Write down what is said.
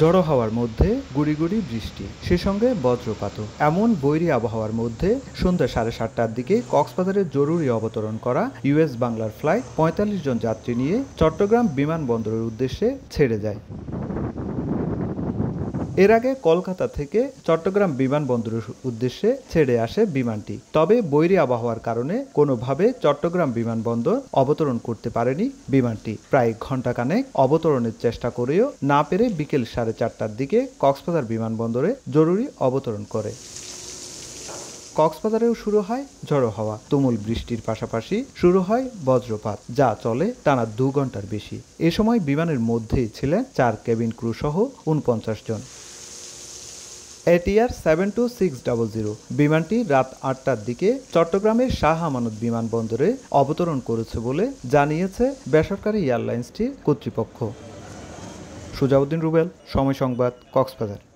ঝড়ো হওয়ার মধ্যে গুড়ি গুড়ি বৃষ্টি, সে সঙ্গে বজ্রপাত। এমন বৈরী আবহাওয়ার মধ্যে সন্ধ্যা সাড়ে সাতটার দিকে কক্সবাজারে জরুরি অবতরণ করা ইউএস বাংলার ফ্লাইট পঁয়তাল্লিশ জন যাত্রী নিয়ে চট্টগ্রাম বিমানবন্দরের উদ্দেশ্যে ছেড়ে যায়। এর আগে কলকাতা থেকে চট্টগ্রাম বিমানবন্দরের উদ্দেশ্যে ছেড়ে আসে বিমানটি। তবে বৈরী আবহাওয়ার কারণে কোনোভাবে চট্টগ্রাম বিমানবন্দর অবতরণ করতে পারেনি বিমানটি। প্রায় ঘণ্টাখানেক অবতরণের চেষ্টা করেও না পেরে বিকেল সাড়ে চারটার দিকে কক্সবাজার বিমানবন্দরে জরুরি অবতরণ করে। কক্সবাজারেও শুরু হয় ঝড়ো হাওয়া। তুমুল বৃষ্টির পাশাপাশি শুরু হয় বজ্রপাত, যা চলে টানা দু ঘণ্টার বেশি। এ সময় বিমানের মধ্যেই ছিলেন চার কেবিন ক্রু সহ উনপঞ্চাশ জন। ATR seven two six double zero বিমানটি রাত আটটার দিকে চট্টগ্রামের শাহ আমানত বিমানবন্দরে অবতরণ করেছে বলে জানিয়েছে বেসরকারি এয়ারলাইন্সটির কর্তৃপক্ষ। সুজাউদ্দিন রুবেল, সময় সংবাদ, কক্সবাজার।